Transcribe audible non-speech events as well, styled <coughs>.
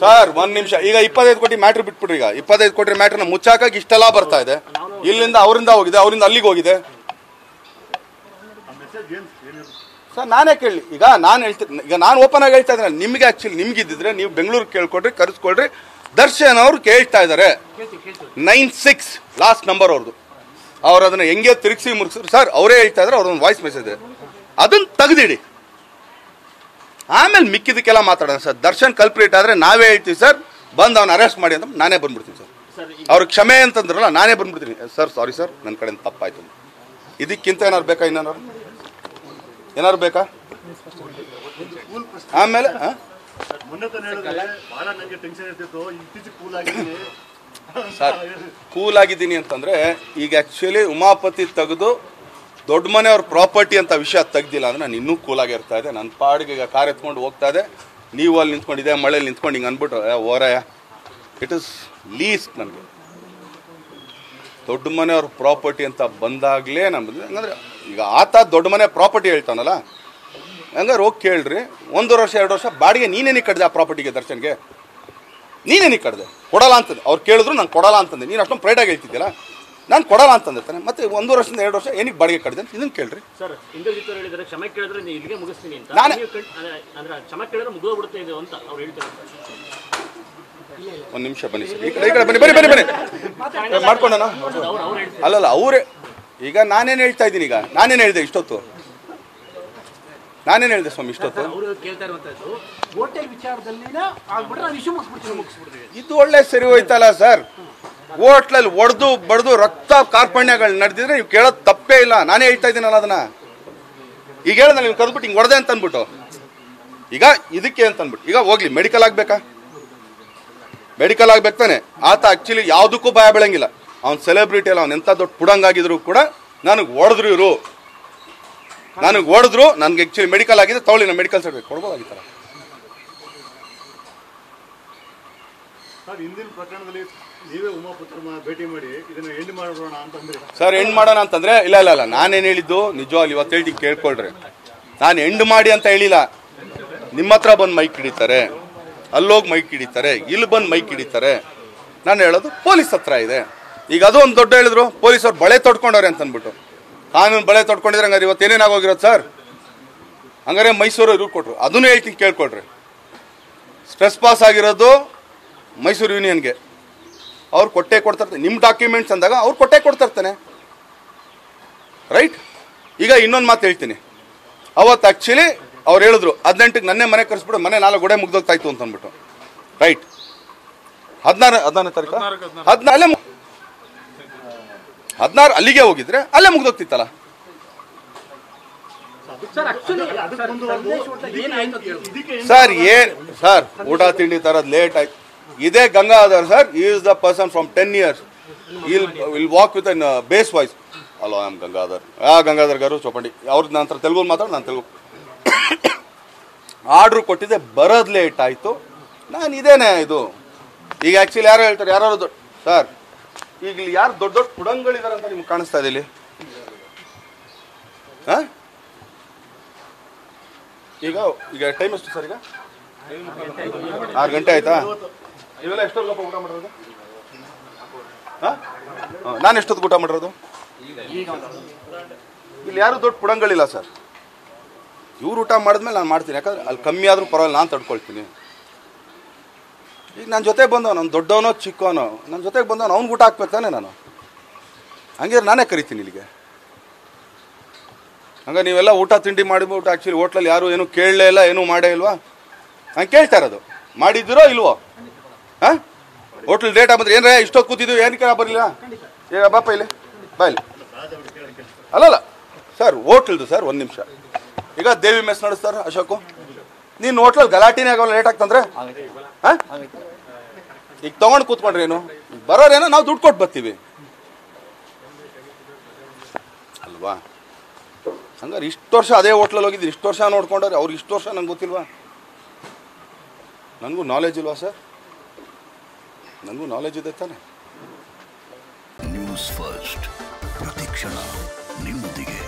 Sir ಒಂದ್ ನಿಮಿಷ. ಈಗ ಇಪ್ಪತ್ತೈದು ಕೋಟಿ ಮ್ಯಾಟ್ರ್ ಬಿಟ್ಬಿಡ್ರಿ ಈಗ. ಇಪ್ಪತ್ತೈದು ಕೋಟಿ ಮ್ಯಾಟ್ರನ್ನ ಮುಚ್ಚಾಕ ಇಷ್ಟೆಲ್ಲ ಬರ್ತಾ ಇದೆ. ಇಲ್ಲಿಂದ ಅವರಿಂದ ಹೋಗಿದೆ, ಅವರಿಂದ ಅಲ್ಲಿಗೆ ಹೋಗಿದೆ. ಸರ್ ನಾನೇ ಕೇಳಿ ಈಗ ನಾನು ಹೇಳ್ತೀನಿ ಈಗ ನಾನು ಓಪನ್ ಆಗಿ ಹೇಳ್ತಾ ಇದ್ದೀನಿ. ನಿಮಗೆ ಆಕ್ಚುಲಿ ನಿಮ್ಗೆ ಇದ್ದಿದ್ರೆ ನೀವು ಬೆಂಗಳೂರಿಗೆ ಕೇಳ್ಕೊಡ್ರಿ ಕರೆಸ್ಕೊಳ್ರಿ. ದರ್ಶನ್ ಅವರು ಕೇಳ್ತಾ ಇದ್ದಾರೆ. ನೈನ್ ಸಿಕ್ಸ್ ಲಾಸ್ಟ್ ನಂಬರ್ ಅವ್ರದ್ದು ಅವ್ರು ಅದನ್ನ ಹೆಂಗೆ ತಿರುಗಿಸಿ ಮುರುಗಿಸಿದ್ರು ಸರ್ ಅವರೇ ಹೇಳ್ತಾ ಇದ್ದಾರೆ ಅವ್ರೊಂದು ವಾಯ್ಸ್ ಮೆಸೇಜ್ ಅದನ್ನ ತೆಗೆದಿಡಿ. ಆಮೇಲೆ ಮಿಕ್ಕಿದಕ್ಕೆಲ್ಲ ಮಾತಾಡೋಣ ಸರ್. ದರ್ಶನ್ ಕಲ್ಪ್ರೇಟ್ ಆದರೆ ನಾವೇ ಹೇಳ್ತೀವಿ ಸರ್. ಬಂದು ಅವ್ನು ಅರೆಸ್ಟ್ ಮಾಡಿ ಅಂತ ನಾನೇ ಬಂದ್ಬಿಡ್ತೀನಿ ಸರ್. ಅವ್ರ ಕ್ಷಮೆ ಅಂತಂದ್ರಲ್ಲ ನಾನೇ ಬಂದ್ಬಿಡ್ತೀನಿ. Sir sorry. ಸರ್ ನನ್ನ ಕಡೆಯಿಂದ ತಪ್ಪಾಯ್ತು ಇದಕ್ಕಿಂತ ಏನಾರು ಬೇಕಾ ಇನ್ನೇನಾರು ಏನಾರು ಬೇಕಾ? ಆಮೇಲೆ ಸರ್ ಕೂಲ್ ಆಗಿದ್ದೀನಿ ಅಂತಂದ್ರೆ ಈಗ ಆಕ್ಚುಲಿ ಉಮಾಪತಿ ತೆಗೆದು ದೊಡ್ಡ ಮನೆಯವ್ರ ಪ್ರಾಪರ್ಟಿ ಅಂತ ವಿಷಯ ತೆಗ್ದಿಲ್ಲ ಅಂದ್ರೆ ನಾನು ಇನ್ನೂ ಕೂಲಾಗಿ ಆಗಿರ್ತಾ ಇದೆ ನನ್ನ ಪಾಡಿಗೆ ಈಗ ಕಾರ್ ಎತ್ಕೊಂಡು ಹೋಗ್ತಾ ಇದೆ ನೀವು ಅಲ್ಲಿ ನಿಂತ್ಕೊಂಡು ಇದೇ ಮಳೇಲಿ ನಿಂತ್ಕೊಂಡು ಹಿಂಗೆ ಅಂದ್ಬಿಟ್ರೆ ಏ, ಓರಯ್ಯ ಇಟ್ ಇಸ್ ಲೀಸ್ಟ್ ನನಗೆ. ದೊಡ್ಡ ಮನೆಯವ್ರ ಪ್ರಾಪರ್ಟಿ ಅಂತ ಬಂದಾಗಲೇ ನಮ್ಮ ಹಂಗಂದ್ರೆ ಈಗ ಆತ ದೊಡ್ಡ ಮನೆ ಪ್ರಾಪರ್ಟಿ ಹೇಳ್ತಾನಲ್ಲ ಹಂಗಾರೆ ಹೋಗಿ ಕೇಳ್ರಿ ಒಂದು ವರ್ಷ ಎರಡು ವರ್ಷ ಬಾಡಿಗೆ ನೀನೇನಿಗೆ ಕಡ್ದೆ ಆ ಪ್ರಾಪರ್ಟಿಗೆ ದರ್ಶನ್ಗೆ? ನೀನೇನಿಗೆ ಕಡ್ದೆ ಕೊಡಲ್ಲ ಅಂತಂದೆ. ಅವ್ರು ಕೇಳಿದ್ರು ನಾನು ಕೊಡಲ್ಲ ಅಂತಂದೆ. ನೀನು ಅಷ್ಟೊಂದು ಪ್ರೈಡಾಗಿ ಹೇಳ್ತಿದ್ಯಲ್ಲ ನಾನು ಕೊಡಲ್ಲ ಅಂತಂದೆ ತಾನೆ. ಮತ್ತೆ ಒಂದು ವರ್ಷದಿಂದ ಎರಡು ವರ್ಷ ಏನಕ್ಕೆ ಬಾಡಿಗೆ ಕಡಿದೆ ಅಂತ ಇದನ್ನು ಕೇಳ್ರಿ. ಸರ್ ಇಂದ್ರಜಿತ್ ಅವರು ಹೇಳಿದ್ದಾರೆ ಕ್ಷಮೆ ಕೇಳಿದ್ರೆ ನೀವು ಇಲ್ಲಿಗೆ ಮುಗಿಸ್ತೀನಿ ಅಂತ. ನಾನು ಅಂದ್ರೆ- ಕ್ಷಮೆ ಕೇಳಿದ್ರೆ ಮುಗಿದೋಗ್ಬಿಡುತ್ತೆ ಇದು ಅಂತ ಅವ್ರು ಹೇಳ್ತಾರೆ. ಒಂದು ನಿಮಿಷ ಬನ್ನಿ ಸರ್. ಈ ಕಡೆ ಈ ಕಡೆ ಬನ್ನಿ ಬನ್ನಿ ಬನ್ನಿ ಬನ್ನಿ. ಮಾಡ್ಕೊಂಡ ಅಲ್ಲಲ್ಲ ಅವರೇ ಈಗ ನಾನೇನು ಹೇಳ್ತಾ ಇದ್ದೀನಿ ಈಗ. ನಾನೇನು ಹೇಳಿದೆ ಇಷ್ಟೊತ್ತು? ನಾನೇನು ಹೇಳಿದೆ ಸ್ವಾಮಿ ಇಷ್ಟೊತ್ತು? ಇದು ಒಳ್ಳೆ ಸರಿ ಹೋಯ್ತಲ್ಲ ಸರ್? ಹೋಟ್ಲಲ್ಲಿ ಒಡೆದು ಬಡ್ದು ರಕ್ತ ಕಾರ್ಪಣ್ಯಗಳು ನಡೆದಿದ್ರೆ ನೀವು ಕೇಳೋದು ತಪ್ಪೇ ಇಲ್ಲ. ನಾನೇ ಹೇಳ್ತಾ ಇದ್ದೀನಲ್ಲ ಅದನ್ನ ಈಗ ಹೇಳ್ದೆ ನೀವು ಕದ್ಬಿಟ್ಟು ಹಿಂಗೆ ಹೊಡೆದೆ ಅಂತ ಅಂದ್ಬಿಟ್ಟು. ಈಗ ಇದಕ್ಕೆ ಅಂತ ಅಂದ್ಬಿಟ್ಟು. ಈಗ ಹೋಗ್ಲಿ ಮೆಡಿಕಲ್ ಆಗ್ಬೇಕಾ? ಮೆಡಿಕಲ್ ಆಗ್ಬೇಕು ತಾನೆ. ಆತ ಆಕ್ಚುಲಿ ಯಾವುದಕ್ಕೂ ಭಯ ಬೆಳಂಗಿಲ್ಲ. ಅವ್ನ ಸೆಲೆಬ್ರಿಟಿ ಅಲ್ಲ ಅವ್ನು ಎಂಥ ದೊಡ್ಡ ಪುಡಂಗಾಗಿದ್ರು ಕೂಡ ನನಗೆ ಹೊಡೆದ್ರು ಇವರು. ನನಗೆ ಹೊಡೆದ್ರು ನನಗೆ ಆ್ಯಕ್ಚುಲಿ ಮೆಡಿಕಲ್ ಆಗಿದೆ ತಗೊಳ್ಳಿ ನಾನು ಮೆಡಿಕಲ್ ಸರ್ಟಿಫಿಕೇಟ್ ಕೊಡ್ಬೋದಾಗಿತ್ತಲ್ಲ ಸರ್ ಎಂಡ್ ಮಾಡೋಣ ಅಂತಂದ್ರೆ. ಸರ್ ಎಂಡ್ ಮಾಡೋಣ ಅಂತಂದ್ರೆ ಇಲ್ಲ ಇಲ್ಲ ಇಲ್ಲ ನಾನೇನು ಹೇಳಿದ್ದು ನಿಜವಾಗ್ಲಿ ಇವತ್ತು ಹೇಳಿ ಕೇಳ್ಕೊಳ್ರಿ. ನಾನು ಎಂಡ್ ಮಾಡಿ ಅಂತ ಹೇಳಿಲ್ಲ. ನಿಮ್ಮ ಹತ್ರ ಬಂದು ಮೈಕ್ ಹಿಡಿತಾರೆ. ಅಲ್ಲೋಗಿ ಮೈಕ್ ಹಿಡಿತಾರೆ. ಇಲ್ಲಿ ಬಂದು ಮೈಕ್ ಹಿಡಿತಾರೆ. ನಾನು ಹೇಳೋದು ಪೊಲೀಸ್ ಹತ್ರ ಇದೆ. ಈಗ ಅದು ಒಂದು ದೊಡ್ಡ ಹೇಳಿದ್ರು ಪೊಲೀಸರು ಬಳೆ ತೊಡ್ಕೊಂಡವ್ರೆ ಅಂತ ಅಂದ್ಬಿಟ್ಟು ಕಾನೂನು ಬಳೆ ತೊಡ್ಕೊಂಡಿದ್ರೆ ಹಂಗಾರೆ ಇವತ್ತು ಏನೇನಾಗೋಗಿರೋದು ಸರ್? ಹಂಗಾರೆ ಮೈಸೂರು ಇವ್ರು ಕೊಟ್ಟರು ಅದನ್ನೇ ಹೇಳ್ತೀನಿ ಕೇಳ್ಕೊಡ್ರಿ ಸ್ಟ್ರೆಸ್ ಪಾಸ್ ಆಗಿರೋದು ಮೈಸೂರು ಯೂನಿಯನ್ಗೆ. ಅವ್ರು ಕೊಟ್ಟೆ ಕೊಡ್ತಾರೆ ನಿಮ್ಮ ಡಾಕ್ಯುಮೆಂಟ್ಸ್ ಅಂದಾಗ ಅವ್ರು ಕೊಟ್ಟೆ ಕೊಡ್ತಿರ್ತಾನೆ. ರೈಟ್ ಈಗ ಇನ್ನೊಂದು ಮಾತು ಹೇಳ್ತೀನಿ. ಅವತ್ತು ಆ್ಯಕ್ಚುಲಿ ಅವ್ರು ಹೇಳಿದ್ರು ಹದಿನೆಂಟಕ್ಕೆ ನನ್ನೇ ಮನೆ ಕರೆಸ್ಬಿಟ್ಟು ಮನೆ ನಾಲ್ಕು ಗೋಡೆ ಮುಗ್ದೋಗ್ತಾಯಿತ್ತು ಅಂತ ಅಂದ್ಬಿಟ್ಟು ರೈಟ್ ಹದಿನಾರು ಹದಿನಾರನೇ ತಾರೀಕು? ಹದಿನಾರು ಮು- ಹದಿನಾರು ಅಲ್ಲಿಗೆ ಹೋಗಿದ್ರೆ ಅಲ್ಲೇ ಮುಗ್ದೋಗ್ತಿತ್ತಲ್ಲ? ಸರ್, ಏನ್ ಸರ್, ಊಟ, ತಿಂಡಿ ತರೋದು ಲೇಟ್ ಆಯ್ತು. ಇದೇ Gangadhar sir is the person from ten years will will walk with an base voice hello I am Gangadhar ಆ ಗಂಗಾಧರ್ ಗಾರು ಚೌಪಂಡಿ ಅವ್ರದ್ದು ನಂತರ ತೆಲುಗು ಮಾತಾಡೋ, ನಾನು ತೆಲುಗು. <coughs> ಆರ್ಡ್ರ್ ಕೊಟ್ಟಿದ್ದೆ, ಬರೋದು ಲೇಟ್ ಆಯಿತು. ನಾನು ಇದೇನೆ ಇದು. ಈಗ ಆ್ಯಕ್ಚುಲಿ ಯಾರು ಹೇಳ್ತಾರೆ ಯಾರು ಸರ್ ಈಗ ಇಲ್ಲಿ ಯಾರು ದೊಡ್ಡ ದೊಡ್ಡ ಪುಡಂಗಳಿದ್ದಾರೆ ಅಂತ ನಿಮ್ಗೆ ಕಾಣಿಸ್ತಾ ಇದೆ ಇಲ್ಲಿ? ಹಾಂ? ಈಗ ಈಗ ಟೈಮ್ ಎಷ್ಟು ಸರ್ ಈಗ? ಆರು ಗಂಟೆ ಆಯ್ತಾ? ಇವೆಲ್ಲ ಎಷ್ಟೊತ್ತಪ್ಪ ಊಟ ಮಾಡಿರೋದು? ಹಾಂ? ನಾನು ಎಷ್ಟೊತ್ತು ಊಟ ಮಾಡಿರೋದು? ಇಲ್ಲಿ ಯಾರು ದೊಡ್ಡ ಪುಡಂಗಳಿಲ್ಲ ಸರ್. ಇವ್ರು ಊಟ ಮಾಡಿದ್ಮೇಲೆ ನಾನು ಮಾಡ್ತೀನಿ. ಯಾಕಂದ್ರೆ ಅಲ್ಲಿ ಕಮ್ಮಿ ಆದರೂ ಪರವಾಗಿಲ್ಲ, ನಾನು ತಡ್ಕೊಳ್ತೀನಿ. ಈಗ ನನ್ನ ಜೊತೆಗೆ ಬಂದವ ನಾನು ದೊಡ್ಡವನೋ ಚಿಕ್ಕವನೋ ನನ್ನ ಜೊತೆಗೆ ಬಂದವನು ಅವ್ನಿಗೆ ಊಟ ಹಾಕ್ಬೇಕು ತಾನೆ ನಾನು. ಹಂಗಿದ್ರೆ ನಾನೇ ಕರಿತೀನಿ ಇಲ್ಲಿಗೆ. ಹಂಗ ನೀವೆಲ್ಲ ಊಟ ತಿಂಡಿ ಮಾಡಿಬಿಟ್ಟು ಆ್ಯಕ್ಚುಲಿ ಹೋಟ್ಲಲ್ಲಿ ಯಾರು ಏನು ಕೇಳಲೇ ಇಲ್ಲ, ಏನೂ ಮಾಡೇ ಇಲ್ವಾ? ಹಂಗೆ ಕೇಳ್ತಾ ಇರೋದು. ಮಾಡಿದ್ದೀರೋ ಇಲ್ವೋ? ಹಾಂ? ಹೋಟ್ಲ್ ಡೇಟ್ ಬಂದ್ರೆ ಏನರ, ಇಷ್ಟೊತ್ತು ಕೂತಿದ್ದೀವಿ ಏನಕ್ಕೆ ಬರಲಿಲ್ಲ? ಈಗ ಬಾಪ ಇಲ್ಲಿ, ಬಾ ಇಲ್ಲಿ. ಅಲ್ಲಲ್ಲ, ಸರ್ ಹೋಟ್ಲ್ದು ಸರ್, ಒಂದು ನಿಮಿಷ. ಈಗ ದೇವಿ ಮೆಸ್ ನಡೆಸ್ತಾರೆ, ಅಶೋಕು? ನೀನು ಹೋಟ್ಲಲ್ಲಿ ಗಲಾಟಿನೇ ಆಗೋಲ್ಲ ಲೇಟ್ ಆಗ್ತಂದ್ರೆ? ಹಾಂ? ಈಗ ತೊಗೊಂಡು ಕೂತ್ಕೊಂಡ್ರಿ ಏನು? ಬರೋರೇನೋ ನಾವು ದುಡ್ಡು ಕೊಟ್ಟು ಬರ್ತೀವಿ. ಅಲ್ವಾ? ಹಂಗಾರೆ ಇಷ್ಟು ವರ್ಷ ಅದೇ ಹೋಟ್ಲಲ್ಲಿ ಹೋಗಿದ್ರಿ ಇಷ್ಟು ವರ್ಷ ನೋಡ್ಕೊಂಡ್ರೆ ಅವ್ರಿಗೆ ಇಷ್ಟು ವರ್ಷ ನಂಗೆ ಗೊತ್ತಿಲ್ವಾ? ನನಗೂ ನಾಲೆಜ್ ಇಲ್ವಾ ಸರ್? ನನಗೂ ನಾಲೆಜ್ ಇದೆ ತಾನೆ. ನ್ಯೂಸ್ ಫಸ್ಟ್ ಪ್ರತಿಕ್ಷಣ ನಿಮ್ಮೊಂದಿಗೆ.